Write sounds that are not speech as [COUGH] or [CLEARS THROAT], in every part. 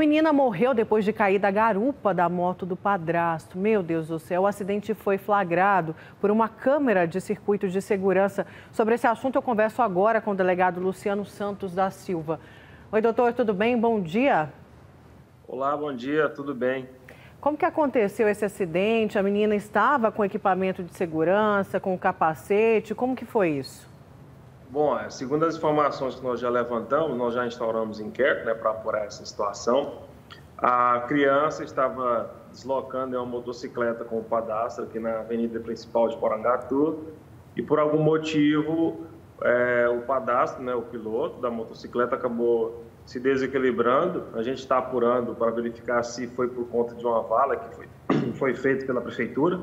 A menina morreu depois de cair da garupa da moto do padrasto. Meu Deus do céu, o acidente foi flagrado por uma câmera de circuito de segurança. Sobre esse assunto, eu converso agora com o delegado Luciano Santos da Silva. Oi, doutor, tudo bem? Bom dia. Olá, bom dia, tudo bem. Como que aconteceu esse acidente? A menina estava com equipamento de segurança, com capacete? Como que foi isso? Bom, é, segundo as informações que nós já levantamos, nós já instauramos inquérito né, para apurar essa situação. A criança estava deslocando em uma motocicleta com o padastro aqui na avenida principal de Porangatu e por algum motivo é, o padastro, né, o piloto da motocicleta acabou se desequilibrando. A gente está apurando para verificar se foi por conta de uma vala que foi, [CLEARS THROAT] foi feita pela prefeitura.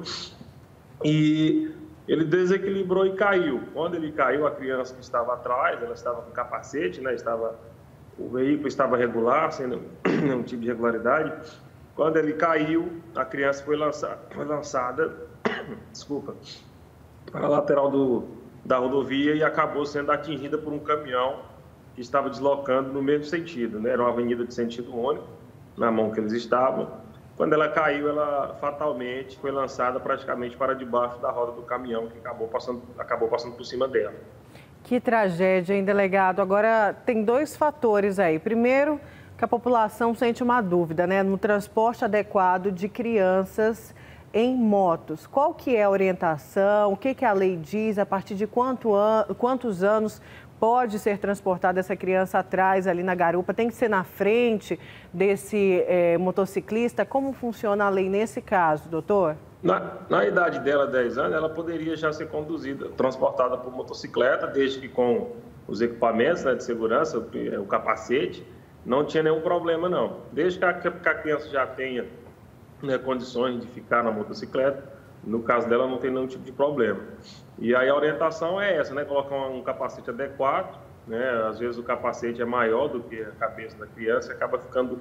E ele desequilibrou e caiu. Quando ele caiu, a criança que estava atrás, ela estava com capacete, né? Estava, o veículo estava regular, sem nenhum [CLEARS THROAT] tipo de regularidade. Quando ele caiu, a criança foi lançada, foi lançada [CLEARS THROAT] desculpa, para a lateral do, da rodovia e acabou sendo atingida por um caminhão que estava deslocando no mesmo sentido. Né? Era uma avenida de sentido único, na mão que eles estavam quando ela caiu, ela fatalmente foi lançada praticamente para debaixo da roda do caminhão que acabou passando, acabou passando por cima dela. Que tragédia, hein, delegado? Agora, tem dois fatores aí. Primeiro, que a população sente uma dúvida, né? No transporte adequado de crianças em motos. Qual que é a orientação? O que, que a lei diz? A partir de quanto an quantos anos pode ser transportada essa criança atrás ali na garupa? Tem que ser na frente desse é, motociclista? Como funciona a lei nesse caso, doutor? Na, na, idade dela, 10 anos, ela poderia já ser conduzida, transportada por motocicleta, desde que com os equipamentos né, de segurança, o, o, capacete, não tinha nenhum problema não. Desde que a, que a criança já tenha né, condições de ficar na motocicleta, no caso dela, não tem nenhum tipo de problema. E aí a orientação é essa, né? Colocar um capacete adequado, né? Às vezes o capacete é maior do que a cabeça da criança e acaba ficando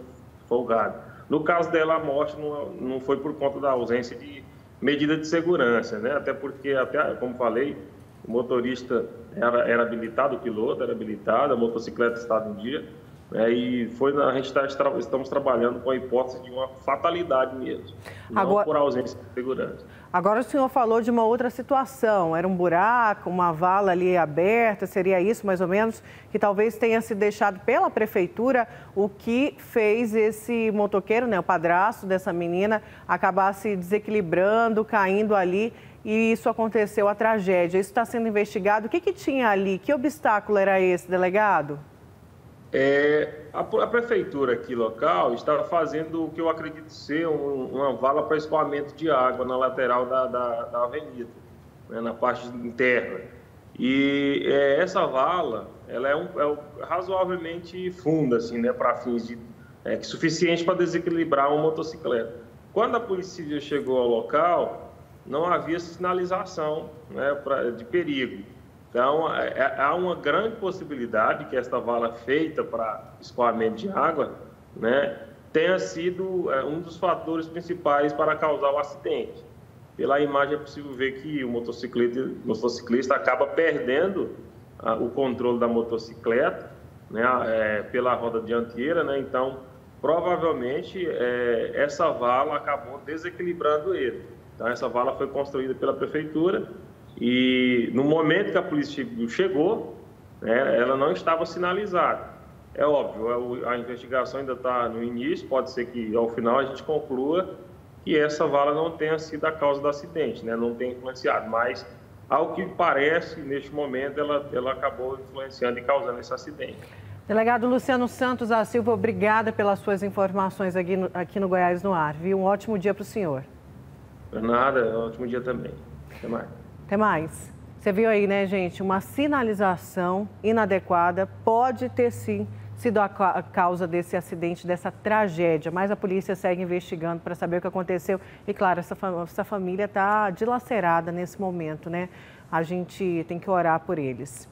folgado. No caso dela, a morte não, não foi por conta da ausência de medida de segurança, né? Até porque, até como falei, o motorista era, era habilitado, o piloto era habilitado, a motocicleta estava em dia, é, e foi, a gente tá, estamos trabalhando com a hipótese de uma fatalidade mesmo, não agora, por ausência de segurança. Agora o senhor falou de uma outra situação, era um buraco, uma vala ali aberta, seria isso mais ou menos, que talvez tenha se deixado pela prefeitura, o que fez esse motoqueiro, né, o padrasto dessa menina, acabar se desequilibrando, caindo ali e isso aconteceu, a tragédia. Isso está sendo investigado. O que, que tinha ali? Que obstáculo era esse, delegado? É, a, a, prefeitura aqui local está fazendo o que eu acredito ser um, uma vala para escoamento de água na lateral da, da, da avenida, né, na parte interna. E é, essa vala, ela é, um, é razoavelmente funda, assim, né, para fins de é, suficiente para desequilibrar uma motocicleta. Quando a polícia chegou ao local, não havia sinalização né, pra, de perigo. Então, é, é, há uma grande possibilidade que esta vala feita para escoamento de água né, tenha sido é, um dos fatores principais para causar o acidente. Pela imagem é possível ver que o motociclista, motociclista acaba perdendo ah, o controle da motocicleta né, é, pela roda dianteira, né, então provavelmente é, essa vala acabou desequilibrando ele. Então essa vala foi construída pela prefeitura e no momento que a polícia chegou, né, ela não estava sinalizada. É óbvio, é a investigação ainda está no início, pode ser que ao final a gente conclua que essa vala não tenha sido a causa do acidente, né, não tenha influenciado, mas ao que parece, neste momento, ela, ela acabou influenciando e causando esse acidente. Delegado Luciano Santos da Silva, obrigada pelas suas informações aqui no, aqui no Goiás no Ar. Viu? Um ótimo dia para o senhor. Nada, um ótimo dia também. Até mais. Até mais. Você viu aí, né, gente? Uma sinalização inadequada pode ter sim sido a causa desse acidente, dessa tragédia. Mas a polícia segue investigando para saber o que aconteceu. E claro, essa, essa família está dilacerada nesse momento, né? A gente tem que orar por eles.